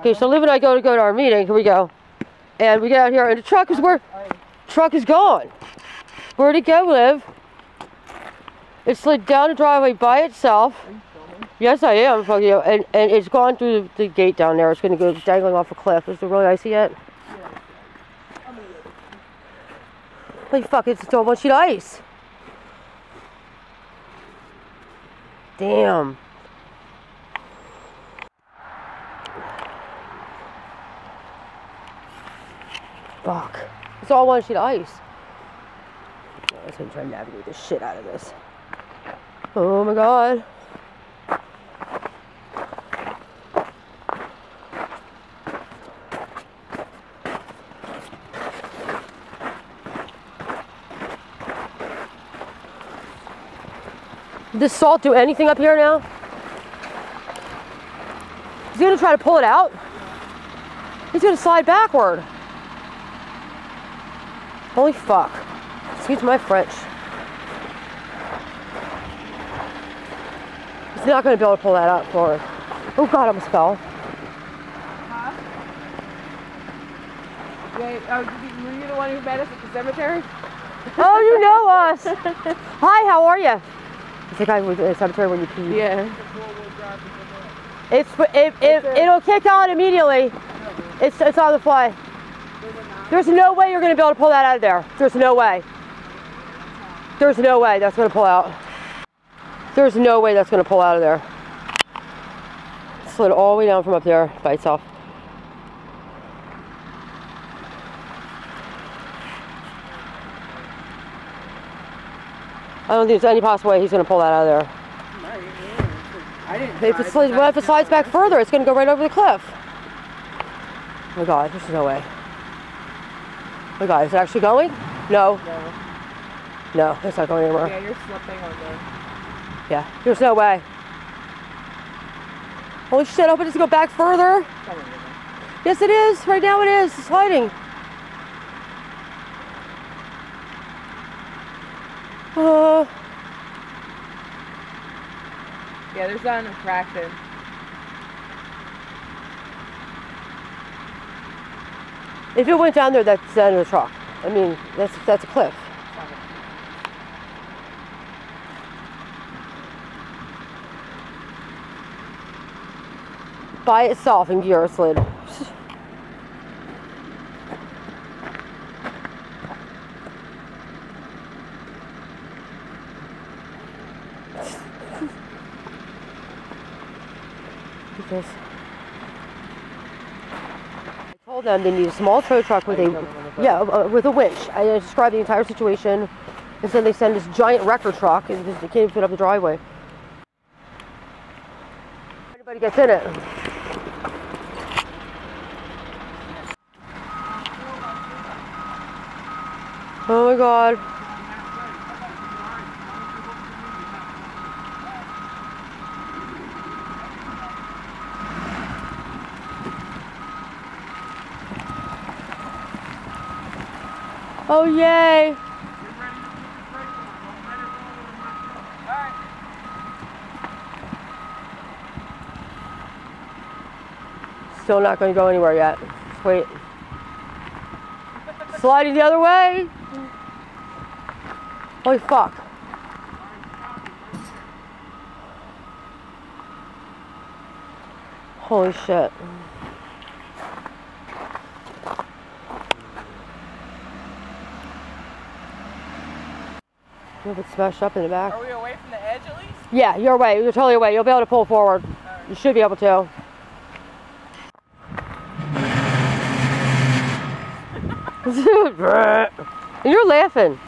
Okay, so Liv and I go to go to our meeting. Here we go. And we get out here, and the truck is where truck is gone. Where'd it go, Liv? It slid down the driveway by itself. Yes, I am. Fuck you. And and it's gone through the gate down there. It's going to go dangling off a cliff. Is it really icy yet? Yeah. Holy fuck! It's still one sheet of ice. Damn. Fuck. It's all one sheet of ice. I was gonna try and navigate the shit out of this. Oh my god. This salt do anything up here now? He's gonna try to pull it out. He's gonna slide backward. Holy fuck. Excuse my French. He's not gonna be able to pull that out forward. Oh god, I almost fell. Huh? Yeah, oh, were you the one who met us at the cemetery? Oh, you know us. Hi, how are you? It's the guy with the cemetery when you pee. Yeah. It's it, it, it'll kick on immediately. It's it's on the fly. There's no way you're gonna be able to pull that out of there. There's no way. There's no way that's gonna pull out. There's no way that's gonna pull out of there. Slid all the way down from up there by itself. I don't think there's any possible way he's gonna pull that out of there. I didn't. If it slides, well, if it slides back further, it's going to go right over the cliff. Oh my god, there's no way. Oh my god, is it actually going? No, No. no, it's not going anywhere. Yeah, you're slipping on the. Yeah, there's no way. Holy shit, I hope it doesn't go back further. Yes, it is. Right now it is. It's sliding. Uh, Yeah, there's not enough traction. If it went down there, that's the end of the truck. I mean, that's that's a cliff. By itself in gear slid. Because them they need a small tow truck with a yeah uh, with a winch. I described the entire situation. Instead, they send this giant wrecker truck and they can't even fit up the driveway. Anybody gets in it. Oh my god. Oh yay! Still not going to go anywhere yet. Wait. Sliding the other way. Holy fuck. Holy shit. A little bit smashed up in the back. Are we away from the edge at least? Yeah, you're away. You're totally away. You'll be able to pull forward. You should be able to. you're laughing.